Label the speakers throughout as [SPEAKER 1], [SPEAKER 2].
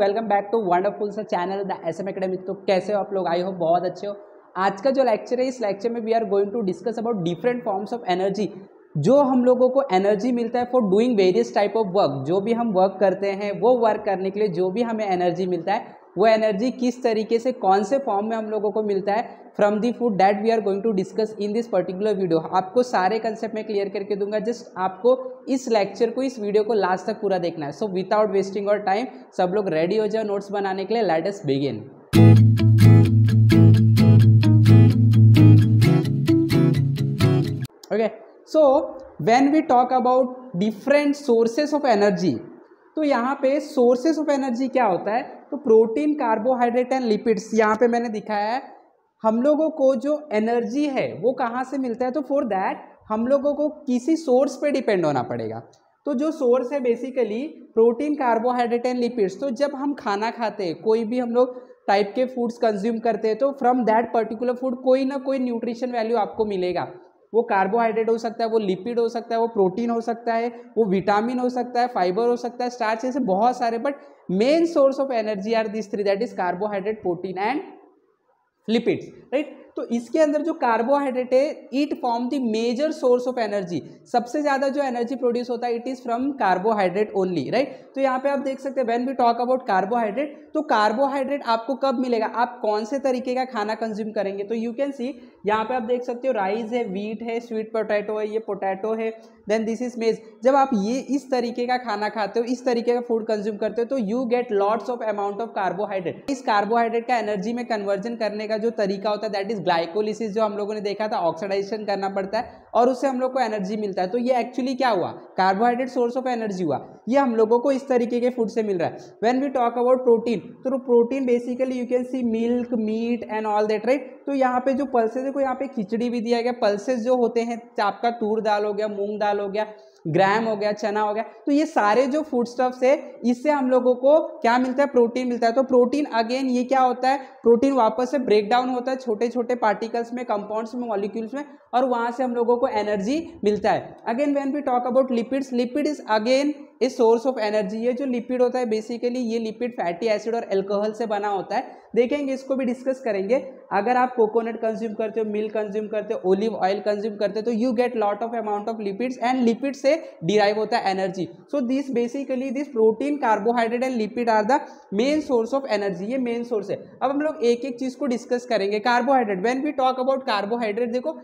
[SPEAKER 1] Welcome back to wonderful सा channel the S M academy तो कैसे हो आप लोग? आई हो बहुत अच्छे हो। आज का जो लेक्चर है, इस लेक्चर में we are going to discuss about different forms of energy जो हम लोगों को एनर्जी मिलता है for doing various type of work जो भी हम वर्क करते हैं, वो वर्क करने के लिए जो भी हमें एनर्जी मिलता है वो एनर्जी किस तरीके से, कौन से फॉर्म में हम लोगों को मिलता है from the food that we are going to discuss in this particular video आपको सारे कंसेप्ट में क्लियर करके दूँगा जस्ट आपको इस लेक्चर को, इस वीडियो को लास्ट तक पूरा देखना है। So without wasting our time सब लोग रेडी हो जाओ नोट्स बनाने के लिए let's begin okay so when we talk about different sources of energy तो यहाँ पे सोर्सेस ऑफ़ एनर्जी क्या होता है? तो प्रोटीन कार्बोहाइड्रेट एंड लिपिड्स यहाँ पे मैंने दिखाया है। हम लोगों को जो एनर्जी है, वो कहाँ से मिलता है? तो फॉर दैट हम लोगों को किसी सोर्स पे डिपेंड होना पड़ेगा। तो जो सोर्स है basically protein carbohydrate and lipids तो जब हम खाना खाते हैं, कोई भी हम लोग टाइप के फूड्स कंज्यूम करते हैं तो फ्रॉम दैट पर्टिकुलर फ़ूड कोई ना कोई न्यूट्रिशन वैल्यू आपको मिलेगा। वो कार्बोहाइड्रेट हो सकता है, वो लिपिड हो सकता है, वो प्रोटीन हो सकता है, वो विटामिन हो सकता है फाइबर हो सकता है स्टार्च ऐसे बहुत सारे but main source of energy are these three that is carbohydrate protein and lipids right? तो इसके अंदर जो कार्बोहाइड्रेट है it form the major source of energy सबसे ज़्यादा जो एनर्जी प्रोड्यूस होता है it is from carbohydrate only right तो यहाँ पे आप देख सकते हैं when we talk about carbohydrate तो कार्बोहाइड्रेट आपको कब मिलेगा? आप कौन से तरीके का खाना कंज्यूम करेंगे? तो यू कैन सी यहाँ पे आप देख सकते हो राइस है वीट है स्वीट पोटैटो है, ये पोटैटो है देन दिस इज़ मेज जब आप ये इस तरीके का खाना खाते हो, इस तरीके का फ़ूड कंज्यूम करते हो तो you get lots of amount of carbohydrate इस कार्बोहाइड्रेट का एनर्जी में कन्वर्जन करने का जो तरीका होता है दैट इज़ ग्लाइकोलिसिस जो हम लोगों ने देखा था ऑक्सीडाइजेशन करना पड़ता है और उससे हम लोग को एनर्जी मिलता है। तो ये एक्चुअली क्या हुआ? कार्बोहाइड्रेट सोर्स ऑफ़ एनर्जी हुआ। ये हम लोगों को इस तरीके के फ़ूड से मिल रहा है। When we talk about protein तो protein basically you can see milk meat and all that right तो यहाँ पे जो पल्सेज है को यहाँ पे खिचड़ी भी दिया गया। पल्सेज जो होते हैं आपका तूर दाल हो गया, मूंग दाल हो गया ग्राम हो गया, चना हो गया तो ये सारे जो फ़ूड स्टफ्स है, इससे हम लोगों को क्या मिलता है? प्रोटीन मिलता है। तो प्रोटीन अगेन ये क्या होता है? प्रोटीन वापस से ब्रेक डाउन होता है छोटे छोटे पार्टिकल्स में कंपाउंड्स में मॉलिक्यूल्स में और वहाँ से हम लोगों को एनर्जी मिलता है। Again when we talk about lipids lipid is again a source of energy, ये जो लिपिड होता है बेसिकली ये लिपिड फैटी एसिड और एल्कोहल से बना होता है। देखेंगे, इसको भी डिस्कस करेंगे। अगर आप कोकोनट कंज्यूम करते हो मिल्क कंज्यूम करते हो ओलिव ऑयल कंज्यूम करते हो तो you get lot of amount of lipids and lipid से डिराइव होता है energy so this basically this protein carbohydrate and lipid are the main source of energy ये मेन सोर्स है। अब हम लोग एक एक चीज़ को डिस्कस करेंगे। Carbohydrate when we talk about carbohydrate देखो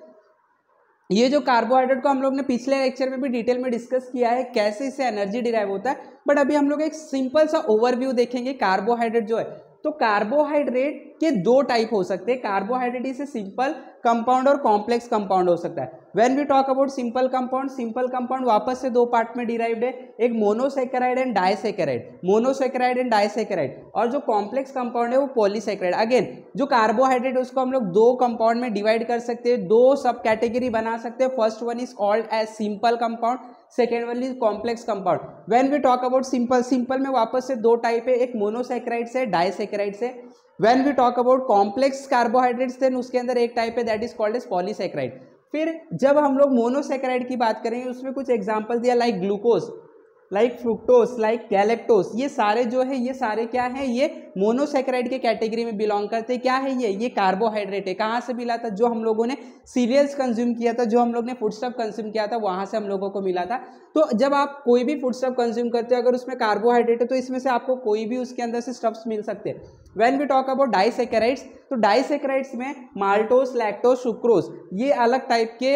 [SPEAKER 1] ये जो कार्बोहाइड्रेट को हम लोग ने पिछले लेक्चर में भी डिटेल में डिस्कस किया है, कैसे इससे एनर्जी डिराइव होता है बट अभी हम लोग एक सिंपल सा ओवरव्यू देखेंगे कार्बोहाइड्रेट जो है। तो कार्बोहाइड्रेट के दो टाइप हो सकते हैं। कार्बोहाइड्रेट ए सिंपल कंपाउंड और कॉम्प्लेक्स कंपाउंड हो सकता है। When we talk about simple compound simple compound वापस से दो पार्ट में डिराइव्ड है। एक monosaccharide and disaccharide monosaccharide and disaccharide और जो कॉम्प्लेक्स कंपाउंड है, वो पॉलीसेकेराइड अगेन जो कार्बोहाइड्रेट उसको हम लोग दो कंपाउंड में डिवाइड कर सकते हैं। दो सब कैटेगरी बना सकते हैं। First one is called as simple compound second one is complex compound when we talk about simple simple में वापस से दो टाइप है, एक मोनोसेक्राइड से डायसेक्राइड से। When we talk about complex carbohydrates then उसके अंदर एक टाइप है that is called as polysaccharide फिर जब हम लोग मोनोसेक्राइड की बात करेंगे, उसमें कुछ एग्ज़ाम्पल दिया like glucose like fructose like galactose ये सारे जो है, ये सारे क्या है? ये मोनोसेक्राइड के कैटेगरी में बिलोंग करते हैं। क्या है ये? ये कार्बोहाइड्रेट है। कहाँ से मिला था? जो हम लोगों ने सीरियल्स कंज्यूम किया था, जो हम लोग ने फ़ूड स्टफ़ कंज्यूम किया था, वहाँ से हम लोगों को मिला था। तो जब आप कोई भी फ़ूड स्टफ़ कंज्यूम करते हो, अगर उसमें कार्बोहाइड्रेट है तो इसमें से आपको कोई भी उसके अंदर से स्टफ्स मिल सकते हैं। When we talk about disaccharides तो डाइसेक्राइड्स में माल्टोस लैक्टोस सुक्रोस ये अलग टाइप के,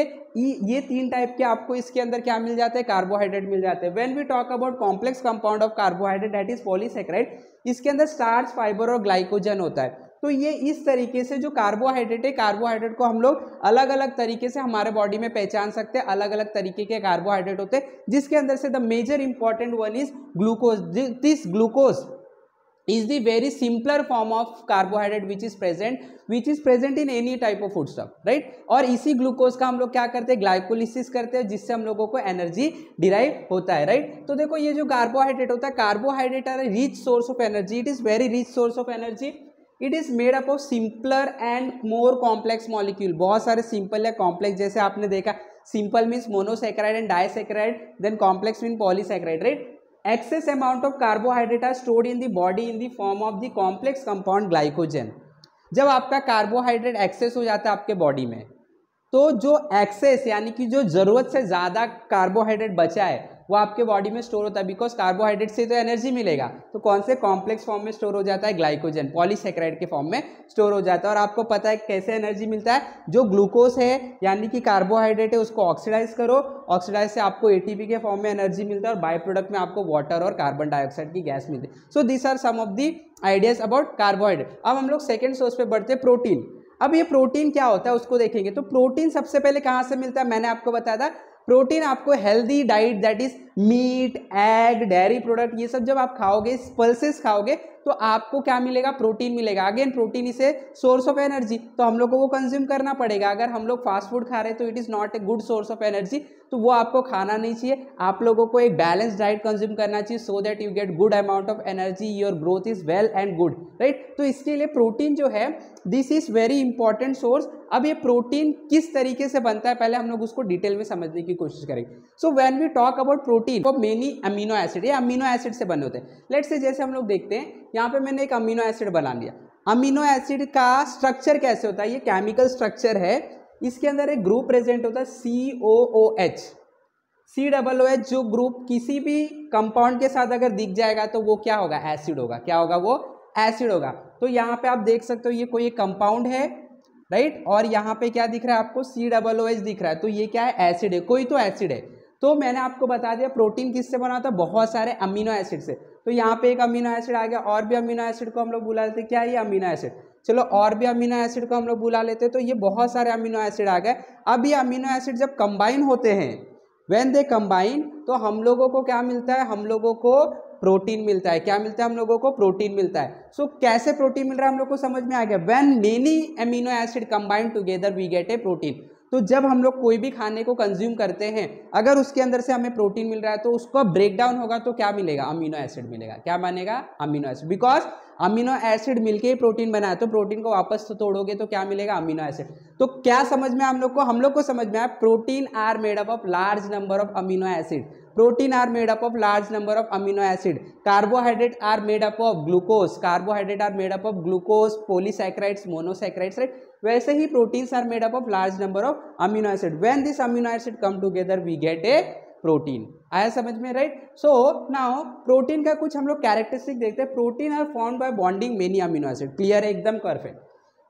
[SPEAKER 1] ये तीन टाइप के आपको इसके अंदर क्या मिल जाते हैं? कार्बोहाइड्रेट मिल जाते हैं। When we talk about complex compound of carbohydrate that is polysaccharide इसके अंदर स्टार्च फाइबर और ग्लाइकोजन होता है। तो ये इस तरीके से जो कार्बोहाइड्रेट है कार्बोहाइड्रेट को हम लोग अलग अलग तरीके से हमारे बॉडी में पहचान सकते हैं अलग अलग तरीके के कार्बोहाइड्रेट होते हैं, जिसके अंदर से the major important one is glucose this glucose is the very simpler form of carbohydrate which is present, which is present in any type of food stuff right? और इसी ग्लूकोज का हम लोग क्या करते हैं? ग्लाइकोलिसिस करते हैं, जिससे हम लोगों को एनर्जी डिराइव होता है राइट right? तो देखो ये जो कार्बोहाइड्रेट होता है carbohydrate are rich source of energy it is very rich source of energy it is made up of simpler and more complex molecule बहुत सारे सिंपल या कॉम्प्लेक्स जैसे आपने देखा simple means monosaccharide and disaccharide then complex mean polysaccharide right excess amount of carbohydrate are stored in the body in the form of the complex compound glycogen जब आपका carbohydrate excess हो जाता है आपके बॉडी में तो जो एक्सेस यानी कि जो ज़रूरत से ज़्यादा कार्बोहाइड्रेट बचा है, वो आपके बॉडी में स्टोर होता है बिकॉज़ कार्बोहाइड्रेट से तो एनर्जी मिलेगा। तो कौन से? कॉम्प्लेक्स फॉर्म में स्टोर हो जाता है ग्लाइकोजन पॉलीसेक्राइड के फॉर्म में स्टोर हो जाता है। और आपको पता है कैसे एनर्जी मिलता है? जो ग्लूकोज है, यानी कि कार्बोहाइड्रेट है, उसको ऑक्सीडाइज करो। ऑक्सीडाइज से आपको एटीपी के फॉर्म में एनर्जी मिलता है और बाय प्रोडक्ट में आपको वाटर और कार्बन डाइऑक्साइड की गैस मिलती है। So this are some of the ideas about carbohydrate अब हम लोग सेकेंड सोर्स पर बढ़ते हैं प्रोटीन अब ये प्रोटीन क्या होता है उसको देखेंगे। तो प्रोटीन सबसे पहले कहाँ से मिलता है? मैंने आपको बताया था, प्रोटीन आपको healthy diet that is meat, egg, dairy product, ये सब जब आप खाओगे, पल्सेस खाओगे तो आपको क्या मिलेगा? प्रोटीन मिलेगा। Again protein is a source of energy तो हम लोग को वो कंज्यूम करना पड़ेगा। अगर हम लोग फास्ट फ़ूड खा रहे तो it is not a good source of energy तो वो आपको खाना नहीं चाहिए। आप लोगों को एक बैलेंस डाइट कंज्यूम करना चाहिए so that you get good amount of energy your growth is well and good right तो इसके लिए प्रोटीन जो है this is very important source अब ये प्रोटीन किस तरीके से बनता है, पहले हम लोग उसको डिटेल में समझने की कोशिश करेंगे। So when we talk about protein of many amino acid, ये अमीनो एसिड से बने होते हैं। लेट से जैसे हम लोग देखते हैं, यहाँ पे मैंने एक अमीनो एसिड बना लिया। अमीनो एसिड का स्ट्रक्चर कैसे होता है? ये केमिकल स्ट्रक्चर है। इसके अंदर एक ग्रुप प्रेजेंट होता है C O O H C double O H जो ग्रुप किसी भी कंपाउंड के साथ अगर दिख जाएगा तो वो क्या होगा? एसिड होगा। क्या होगा? वो एसिड होगा। तो यहाँ पे आप देख सकते हो, ये कोई कंपाउंड है राइट और यहाँ पे क्या दिख रहा है आपको? सी डबल ओ एच दिख रहा है। तो ये क्या है? एसिड है। कोई तो एसिड है। तो मैंने आपको बता दिया प्रोटीन किससे बना होता है? बहुत सारे अमीनो एसिड से। तो यहाँ पे एक अमीनो एसिड आ गया और भी अमीनो एसिड को हम लोग बुला लेते क्या ये अमीनो एसिड? चलो और भी अमीनो एसिड को हम लोग बुला लेते तो ये बहुत सारे अमीनो एसिड आ गए। अब ये अमीनो एसिड जब कंबाइन होते हैं वेन दे कंबाइन तो हम लोगों को क्या मिलता है? हम लोगों को प्रोटीन मिलता है। क्या मिलता है? हम लोगों को प्रोटीन मिलता है। सो so, कैसे प्रोटीन मिल रहा है? हम लोग को समझ में आ गया। When many amino acid combine together we get a protein तो जब हम लोग कोई भी खाने को कंज्यूम करते हैं, अगर उसके अंदर से हमें प्रोटीन मिल रहा है तो उसका ब्रेकडाउन होगा तो क्या मिलेगा? अमीनो एसिड मिलेगा। क्या बनेगा? Amino acid because amino acid मिलके ही प्रोटीन बना है तो प्रोटीन को वापस तो तोड़ोगे तो क्या मिलेगा? अमीनो एसिड तो क्या समझ में हम लोग को? हम लोग को समझ में आया protein are made up of large number of amino acid protein are made up of large number of amino acid carbohydrate are made up of glucose carbohydrate are made up of glucose polysaccharides monosaccharides right वैसे ही proteins are made up of large number of amino acid when this amino acid come together we get a protein आया समझ में right so now protein का कुछ हम लोग characteristic देखते हैं. Protein are form by bonding many amino acid clear है? एकदम perfect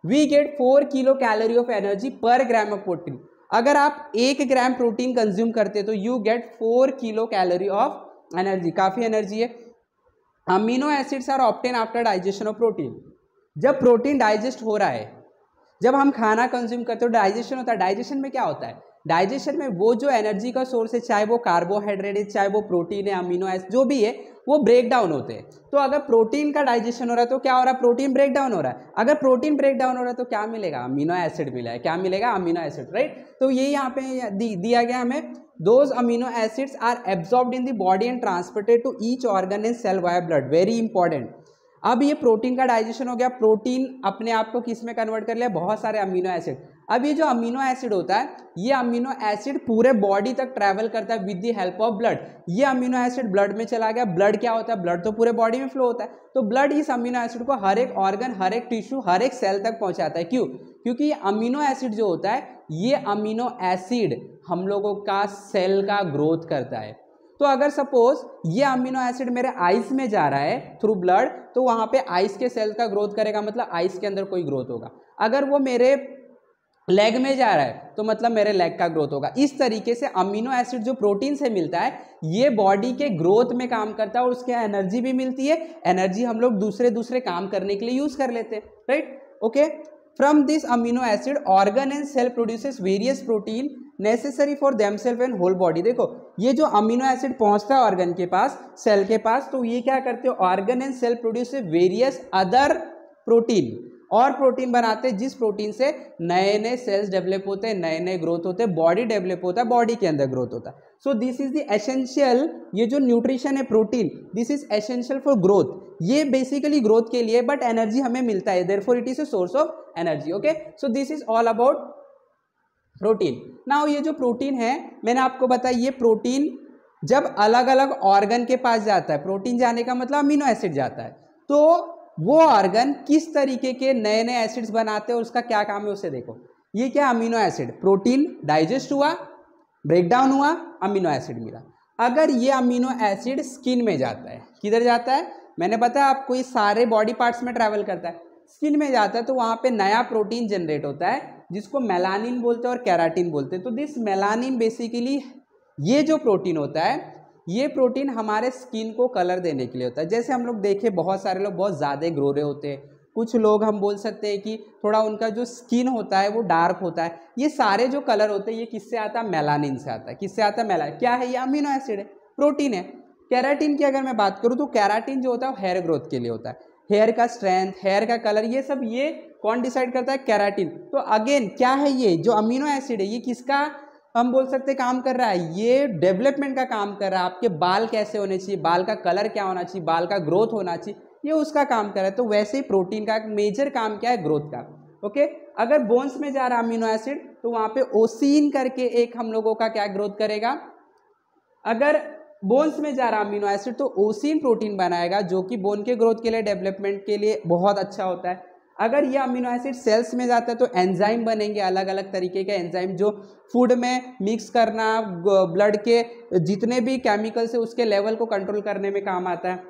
[SPEAKER 1] we get four kilo calorie of energy per gram of protein अगर आप एक ग्राम प्रोटीन कंज्यूम करते तो you get four kilo calorie of energy काफ़ी energy है। Amino acids are obtained after digestion of protein जब protein digest हो रहा है, जब हम खाना कंज्यूम करते हो डाइजेशन होता है। डाइजेशन में क्या होता है? डाइजेशन में वो जो एनर्जी का सोर्स है, चाहे वो कार्बोहाइड्रेट है, चाहे वो प्रोटीन है अमीनो एसिड जो भी है, वो ब्रेक डाउन होते हैं। तो अगर प्रोटीन का डाइजेशन हो रहा है तो क्या हो रहा है? प्रोटीन ब्रेक डाउन हो रहा है। अगर प्रोटीन ब्रेक डाउन हो रहा है तो क्या मिलेगा? अमीनो एसिड मिला है। क्या मिलेगा? अमीनो एसिड राइट तो ये यहाँ पे दिया गया हमें those amino acids are absorbed in the body and transported to each organ in cell via blood very important अब ये प्रोटीन का डाइजेशन हो गया। प्रोटीन अपने आप को किसमें कन्वर्ट कर लिया? बहुत सारे अमीनो एसिड अब ये जो अमीनो एसिड होता है, ये अमीनो एसिड पूरे बॉडी तक ट्रैवल करता है with the help of blood ये अमीनो एसिड ब्लड में चला गया. ब्लड क्या होता है? ब्लड तो पूरे बॉडी में फ्लो होता है. तो ब्लड इस अमीनो एसिड को हर एक ऑर्गन हर एक टिश्यू हर एक सेल तक पहुंचाता है. क्यों? क्योंकि ये अमीनो एसिड जो होता है, ये अमीनो एसिड हम लोगों का सेल का ग्रोथ करता है. तो अगर सपोज़ ये अमीनो एसिड मेरे आइस में जा रहा है थ्रू ब्लड तो वहाँ पे आइस के सेल का ग्रोथ करेगा. मतलब आइस के अंदर कोई ग्रोथ होगा. अगर वो मेरे लेग में जा रहा है तो मतलब मेरे लेग का ग्रोथ होगा। इस तरीके से अमीनो एसिड जो प्रोटीन से मिलता है, ये बॉडी के ग्रोथ में काम करता है और उसके एनर्जी भी मिलती है। एनर्जी हम लोग दूसरे दूसरे काम करने के लिए यूज़ कर लेते हैं right okay from this amino acid organ and cell produces various protein necessary for them self and whole body देखो, ये जो अमीनो एसिड पहुँचता है ऑर्गन के पास सेल के पास तो ये क्या करते हो? Organ and cell produce various other protein और प्रोटीन बनाते हैं, जिस प्रोटीन से नए नए सेल्स डेवलप होते हैं, नए नए ग्रोथ होते हैं बॉडी डेवलप होता है बॉडी के अंदर ग्रोथ होता है। So this is the essential ये जो न्यूट्रिशन है protein this is essential for growth ये बेसिकली ग्रोथ के लिए बट एनर्जी हमें मिलता है therefore it is a source of energy okay so this is all about protein now ये जो प्रोटीन है, मैंने आपको बताया, ये प्रोटीन जब अलग अलग ऑर्गन के पास जाता है प्रोटीन जाने का मतलब अमीनो एसिड जाता है तो वो ऑर्गन किस तरीके के नए नए एसिड्स बनाते हैं उसका क्या काम है उसे देखो। ये क्या अमीनो एसिड प्रोटीन डाइजेस्ट हुआ ब्रेकडाउन हुआ अमीनो एसिड मिला। अगर ये अमीनो एसिड स्किन में जाता है, किधर जाता है? मैंने बताया आपको ये सारे बॉडी पार्ट्स में ट्रैवल करता है। स्किन में जाता है तो वहाँ पे नया प्रोटीन जनरेट होता है, जिसको मेलानिन बोलते हैं और कैराटिन बोलते हैं। तो दिस मेलानिन बेसिकली ये जो प्रोटीन होता है ये प्रोटीन हमारे स्किन को कलर देने के लिए होता है। जैसे हम लोग देखें, बहुत सारे लोग बहुत ज़्यादा ग्रोरे होते हैं। कुछ लोग हम बोल सकते हैं कि थोड़ा उनका जो स्किन होता है, वो डार्क होता है। ये सारे जो कलर होते हैं, ये किससे आता है? मेलानिन से आता है। किससे आता है? मेलानिन। क्या है? ये अमीनो एसिड है। प्रोटीन है। कैराटिन की अगर मैं बात करूँ तो कैराटिन जो होता है हेयर ग्रोथ के लिए होता है। हेयर का स्ट्रेंथ, हेयर का कलर, ये सब ये कौन डिसाइड करता है? कैराटिन। तो अगेन, क्या है ये? जो अमीनो एसिड है, ये किसका हम बोल सकते काम कर रहा है। ये डेवलपमेंट का काम कर रहा है। आपके बाल कैसे होने चाहिए? बाल का कलर क्या होना चाहिए? बाल का ग्रोथ होना चाहिए। ये उसका काम कर रहा है। तो वैसे ही प्रोटीन का मेजर काम क्या है? ग्रोथ का। ओके अगर बोन्स में जा रहा अमीनो एसिड तो वहाँ पे ओसीन करके एक हम लोगों का क्या ग्रोथ करेगा? अगर बोन्स में जा रहा अमीनो एसिड तो ओसिन प्रोटीन बनाएगा, जो कि बोन के ग्रोथ के लिए डेवलपमेंट के लिए बहुत अच्छा होता है। अगर ये अमीनो एसिड सेल्स में जाता है तो एंजाइम बनेंगे अलग अलग तरीके के एंजाइम जो फ़ूड में मिक्स करना ब्लड के जितने भी केमिकल्स है उसके लेवल को कंट्रोल करने में काम आता है।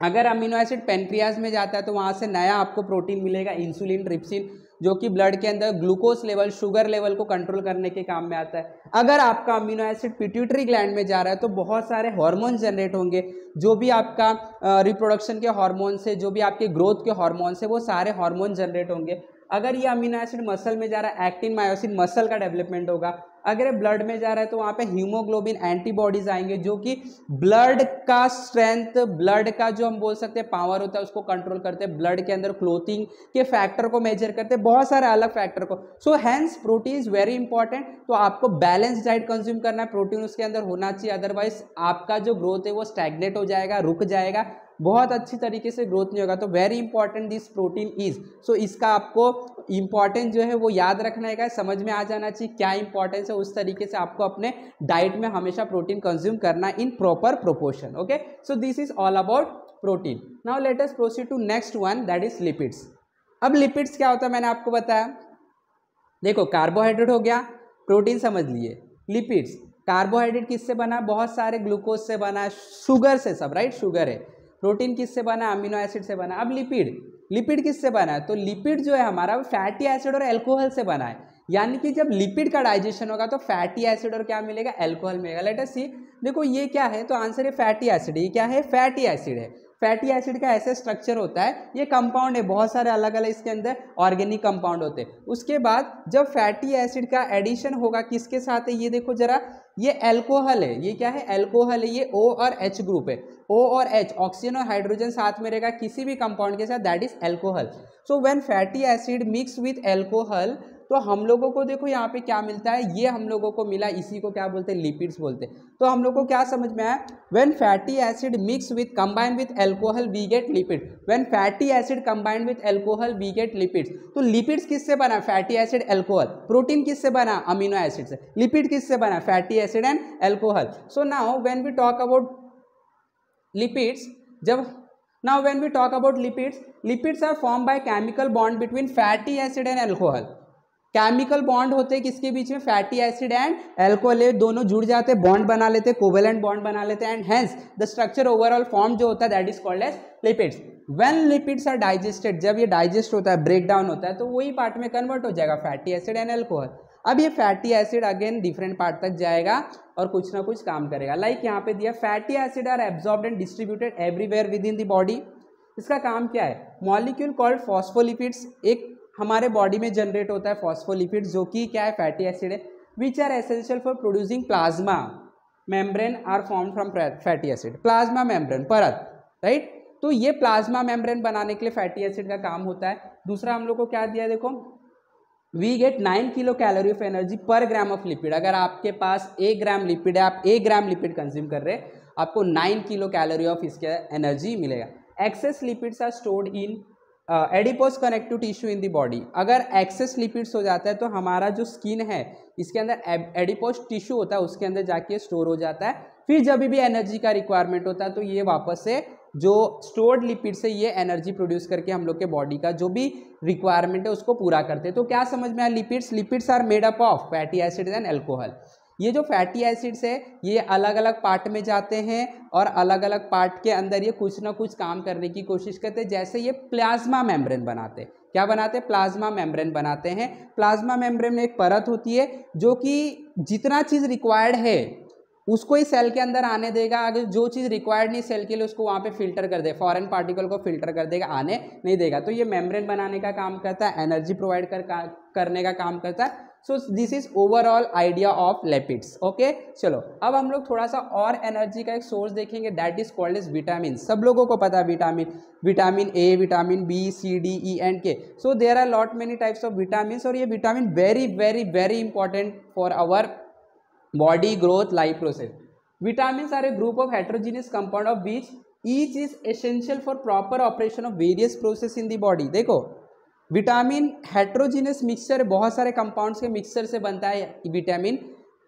[SPEAKER 1] अगर अमीनो एसिड पेनक्रियाज में जाता है तो वहाँ से नया आपको प्रोटीन मिलेगा इंसुलिन ट्रिप्सिन जो कि ब्लड के अंदर ग्लूकोज लेवल शुगर लेवल को कंट्रोल करने के काम में आता है। अगर आपका अमीनो एसिड पिट्यूटरी ग्लैंड में जा रहा है तो बहुत सारे हार्मोन जनरेट होंगे। जो भी आपका रिप्रोडक्शन के हार्मोन्स है, जो भी आपके ग्रोथ के हार्मोन्स है, वो सारे हार्मोन जनरेट होंगे। अगर ये अमीनो एसिड मसल में जा रहा है एक्टिन मायोसिन मसल का डेवलपमेंट होगा अगर ब्लड में जा रहा है तो वहाँ पे हीमोग्लोबिन एंटीबॉडीज आएँगे, जो कि ब्लड का स्ट्रेंथ ब्लड का जो हम बोल सकते हैं पावर होता है, उसको कंट्रोल करते हैं। ब्लड के अंदर क्लोथिंग के फैक्टर को मेजर करते हैं, बहुत सारे अलग फैक्टर को। So hence protein is very important तो आपको बैलेंस डाइट कंज्यूम करना है प्रोटीन उसके अंदर होना चाहिए अदरवाइज़ आपका जो ग्रोथ है, वो स्टैगनेट हो जाएगा, रुक जाएगा। बहुत अच्छी तरीके से ग्रोथ नहीं होगा। तो very important this protein is so इसका आपको इंपॉर्टेंस जो है, वो याद रखना है समझ में आ जाना चाहिए क्या इंपॉर्टेंस है उस तरीके से आपको अपने डाइट में हमेशा प्रोटीन कंज्यूम करना in proper proportion okay so this is all about protein now let us proceed to next one that is lipids अब लिपिड्स क्या होता है मैंने आपको बताया? देखो कार्बोहाइड्रेट हो गया प्रोटीन समझ लिए। लिपिड्स कार्बोहाइड्रेट किससे बना? बहुत सारे ग्लूकोज से बना शुगर से सब राइट शुगर है। प्रोटीन किससे बना? अमीनो एसिड से बना। अब लिपिड लिपिड किससे बना? है तो लिपिड जो है हमारा फैटी एसिड और एल्कोहल से बना है। यानी कि जब लिपिड का डाइजेशन होगा तो फैटी एसिड और क्या मिलेगा? एल्कोहल मिलेगा। लेट अस सी देखो ये क्या है? तो आंसर है फैटी एसिड ये क्या है? फैटी एसिड है। फैटी एसिड का ऐसा स्ट्रक्चर होता है, ये कंपाउंड है, बहुत सारे अलग अलग इसके अंदर ऑर्गेनिक कंपाउंड होते हैं। उसके बाद जब फैटी एसिड का एडिशन होगा, किसके साथ है? ये देखो जरा, ये एल्कोहल है। ये क्या है? एल्कोहल है, ये ओ और एच ग्रुप है। ओ और एच ऑक्सीजन और हाइड्रोजन साथ में रहेगा किसी भी कंपाउंड के साथ that is alcohol so when fatty acid mix with alcohol तो हम लोगों को देखो यहाँ पे क्या मिलता है, ये हम लोगों को मिला, इसी को क्या बोलते हैं लिपिड्स बोलते हैं। तो हम लोग को क्या समझ में आया when fatty acid mix with combine with alcohol we get lipid when fatty acid combine with alcohol we get lipids तो लिपिड्स किससे बना? फैटी एसिड एल्कोहल प्रोटीन किससे बना? अमीनो एसिड से। लिपिड किससे बना? Fatty acid and alcohol so now when we talk about lipids जब, now when we talk about lipids lipids are formed by chemical bond between fatty acid and alcohol. Chemical bond होते हैं किसके बीच में? Fatty acid and alcohol दोनों जुड़ जाते हैं बॉन्ड बना लेते हैं कोवेलेंट बॉन्ड बना लेते हैं and hence the structure overall form जो होता है that is called as lipids when lipids are digested जब ये डाइजेस्ट होता है ब्रेक डाउन होता है तो वही पार्ट में कन्वर्ट हो जाएगा फैटी एसिड एंड एल्कोहल अब ये fatty acid again different part तक जाएगा और कुछ ना कुछ काम करेगा। लाइक like यहाँ पे दिया fatty acid are absorb and distributed everywhere within the body इसका काम क्या है? मॉलिक्यूल कॉल्ड फॉस्फोलिपिड्स एक हमारे बॉडी में जनरेट होता है फॉस्फोलिपिड्स जो कि क्या है फैटी एसिड है which are essential for producing plasma membrane are form from fatty acid plasma membrane परत राइट तो ये प्लाज्मा मेम्ब्रेन बनाने के लिए फैटी एसिड का काम होता है। दूसरा हम लोग को क्या दिया देखो we get nine kilo calorie of energy per gram of lipid अगर आपके पास एक ग्राम लिपिड है, आप एक ग्राम लिपिड कंज्यूम कर रहे हैं, आपको नाइन किलो कैलोरी ऑफ़ इसके एनर्जी मिलेगा। Excess lipids are stored in adipose connective tissue in the body. अगर एक्सेस लिपिड्स हो जाता है तो हमारा जो स्किन है, इसके अंदर एडिपोज टिश्यू होता है, उसके अंदर जाके स्टोर हो जाता है। फिर जब भी एनर्जी का रिक्वायरमेंट होता है तो ये वापस से जो स्टोर्ड लिपिड से ये एनर्जी प्रोड्यूस करके हम लोग के बॉडी का जो भी रिक्वायरमेंट है, उसको पूरा करते हैं। तो क्या समझ में आया? Lipids lipids are made up of fatty acid and alcohol. ये जो फैटी एसिड्स है, ये अलग अलग पार्ट में जाते हैं और अलग अलग पार्ट के अंदर ये कुछ ना कुछ काम करने की कोशिश करते हैं। जैसे ये प्लाज्मा मेम्ब्रेन बनाते हैं। क्या बनाते हैं? प्लाज्मा मेम्ब्रेन बनाते हैं। प्लाज्मा मेम्ब्रेन में एक परत होती है जो कि जितना चीज़ रिक्वायर्ड है, उसको ही सेल के अंदर आने देगा। अगर जो चीज़ रिक्वायर्ड नहीं सेल के लिए, उसको वहाँ पे फ़िल्टर कर दे। फॉरेन पार्टिकल को फ़िल्टर कर देगा, आने नहीं देगा। तो ये मेम्ब्रेन बनाने का काम करता है एनर्जी प्रोवाइड कर, करने का काम करता है। So this is overall idea of lipids okay चलो, अब हम लोग थोड़ा सा और एनर्जी का एक सोर्स देखेंगे. That is called is vitamin सब लोगों को पता है vitamin vitamin A vitamin B C D E and K so there are lot many types of vitamin और ये vitamin very very very important for our body growth life process vitamin are a group of heterogeneous compound of which each is essential for proper operation of various process in the body देखो vitamin heterogeneous mixture बहुत सारे compounds के मिक्सचर से बनता है vitamin.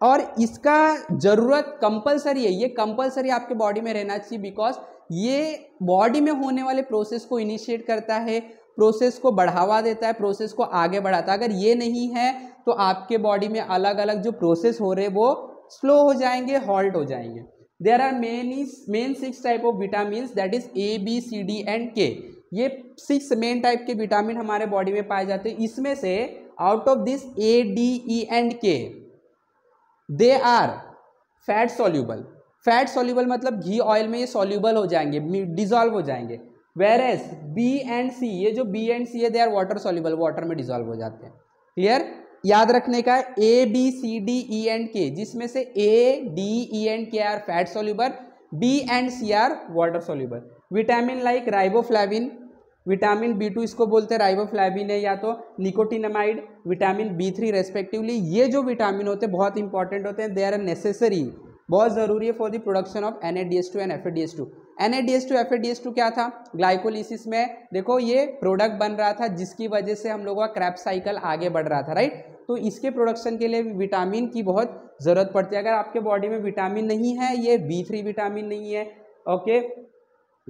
[SPEAKER 1] और इसका ज़रूरत कंपलसरी है। ये कंपलसरी आपके बॉडी में रहना चाहिए बिकॉज़ ये बॉडी में होने वाले प्रोसेस को इनिशिएट करता है प्रोसेस को बढ़ावा देता है प्रोसेस को आगे बढ़ाता है। अगर ये नहीं है तो आपके बॉडी में अलग अलग जो प्रोसेस हो रहे वो स्लो हो जाएँगे हॉल्ट हो जाएँगे। There are main main six type of vitamin that is A B C D and K ये सिक्स मेन टाइप के विटामिन हमारे बॉडी में पाए जाते हैं। इसमें से out of this A D E and K they are fat soluble fat soluble मतलब घी ऑयल में ये सॉल्यूबल हो जाएँगे डिजॉल्व हो जाएँगे। Whereas B and C ये जो बी एंड सी है they are water soluble water में डिजॉल्व हो जाते हैं। क्लियर याद रखने का A B C D E and K जिसमें से A D E and K are fat soluble B and C are water soluble vitamin like riboflavin vitamin B two इसको बोलते हैं राइबोफ्लाविन है या तो nicotinamide vitamin B three respectively ये जो विटामिन होते हैं, बहुत इंपॉर्टेंट होते हैं दे आर नेसेसरी बहुत ज़रूरी है for the production of NADS two and F two NADS two F two क्या था? ग्लाइकोलिसिस में, देखो ये प्रोडक्ट बन रहा था, जिसकी वजह से हम लोगों का क्रैप साइकिल आगे बढ़ रहा था राइट तो इसके प्रोडक्शन के लिए विटामिन की बहुत ज़रूरत पड़ती है। अगर आपके बॉडी में विटामिन नहीं है, ये बी थ्री विटामिन नहीं है ओके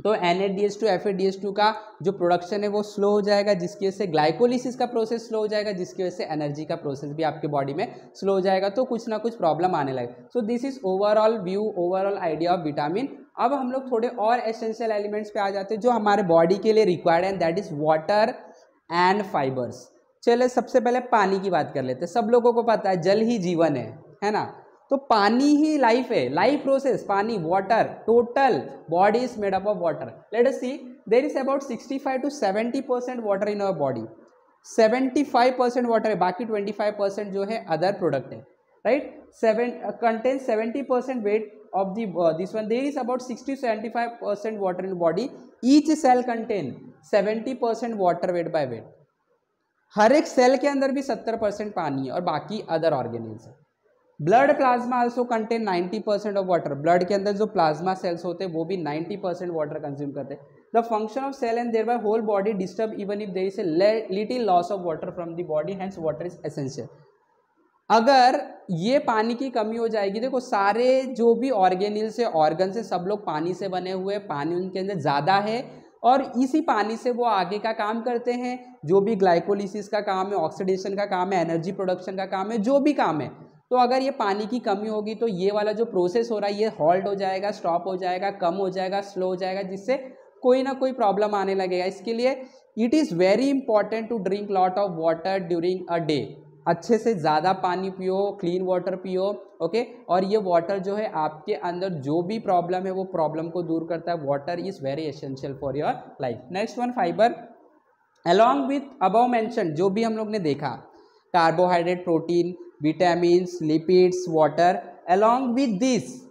[SPEAKER 1] तो N A D S two F A D S two का जो प्रोडक्शन है वो स्लो हो जाएगा, जिसकी वजह से ग्लाइकोलिसिस का प्रोसेस स्लो हो जाएगा, जिसकी वजह से एनर्जी का प्रोसेस भी आपके बॉडी में स्लो हो जाएगा तो कुछ ना कुछ प्रॉब्लम आने लगे। So this is overall view overall idea of vitamin अब हम लोग थोड़े और एसेंशियल एलिमेंट्स पे आ जाते हैं जो हमारे बॉडी के लिए रिक्वायर्ड है that is water and fibers चले सबसे पहले पानी की बात कर लेते हैं। सब लोगों को पता है, जल ही जीवन है है ना? तो पानी ही लाइफ है लाइफ प्रोसेस पानी water total body is made up of water let us see there is about 65 to 70 percent water in our body 75 percent water है, बाकी 25 परसेंट जो है अदर प्रोडक्ट है right seven contain 70 percent weight of this one there is about 60 to 75 percent water in body each cell contain 70 percent water weight by weight हर एक cell के अंदर भी 70 percent पानी है और बाकी अदर ऑर्गेनिल्स है। Blood plasma also contain 90 percent of water blood के अंदर जो प्लाज्मा सेल्स होते हैं, वो भी 90 परसेंट वाटर कंज्यूम करते the function of cell and thereby whole body disturb even if there is a little loss of water from the body hence water is essential अगर ये पानी की कमी हो जाएगी, देखो सारे जो भी ऑर्गेनिल्स है ऑर्गन से सब लोग पानी से बने हुए पानी उनके अंदर ज़्यादा है और इसी पानी से वो आगे का काम करते हैं, जो भी ग्लाइकोलिसिस का काम है ऑक्सीडेशन का काम है एनर्जी प्रोडक्शन का काम है, जो भी काम है। तो अगर ये पानी की कमी होगी तो ये वाला जो प्रोसेस हो रहा है, ये हॉल्ट हो जाएगा स्टॉप हो जाएगा, कम हो जाएगा स्लो हो जाएगा, जिससे कोई ना कोई प्रॉब्लम आने लगेगा। इसके लिए it is very important to drink lot of water during a day अच्छे से ज़्यादा पानी पियो क्लीन वाटर पियो ओके और ये वाटर जो है, आपके अंदर जो भी प्रॉब्लम है, वो प्रॉब्लम को दूर करता है। Water is very essential for your life next one fiber along with above mention जो भी हम लोग ने देखा carbohydrate protein vitamins, lipids, water. Along with this,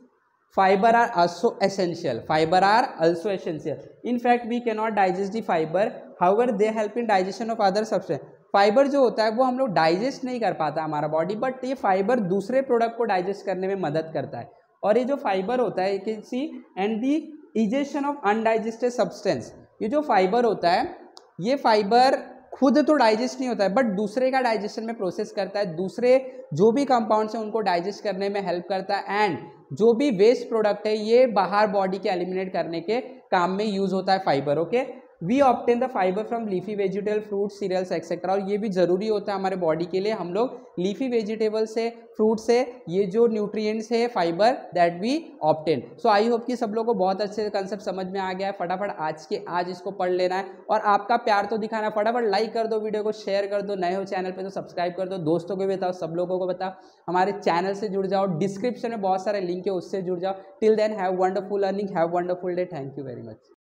[SPEAKER 1] fiber are also essential. Fiber are also essential. In fact, we cannot digest the fiber. However, they help in digestion of other substance. Fiber जो होता है वो हम लोग digest नहीं कर पाता हमारा बॉडी बट ये फाइबर दूसरे प्रोडक्ट को डाइजेस्ट करने में मदद करता है और ये जो फाइबर होता है कि see and digestion of undigested substance ये जो फाइबर होता है ये फाइबर खुद तो डाइजेस्ट नहीं होता है बट दूसरे का डाइजेशन में प्रोसेस करता है, दूसरे जो भी कंपाउंड्स हैं उनको डाइजेस्ट करने में हेल्प करता है एंड जो भी वेस्ट प्रोडक्ट है, ये बाहर बॉडी के एलिमिनेट करने के काम में यूज़ होता है fiber okay we obtain the fiber from leafy vegetable fruit cereals etcetera और ये भी ज़रूरी होता है हमारे बॉडी के लिए। हम लोग लीफी वेजिटेबल से फ्रूट से, ये जो न्यूट्रिएंट्स है fiber that we obtain so I hope कि सब लोगों को बहुत अच्छे से कंसेप्ट समझ में आ गया है। फटाफट आज के, आज इसको पढ़ लेना है। और आपका प्यार तो दिखाना है। फटाफट लाइक कर दो वीडियो को शेयर कर दो। नए हो चैनल पर तो सब्सक्राइब कर दो। दोस्तों को भी बताओ, सब लोगों को बताओ। हमारे चैनल से जुड़ जाओ। डिस्क्रिप्शन में बहुत सारे लिंक है, उससे जुड़ जाओ। Till then have wonderful learning have wonderful day thank you very much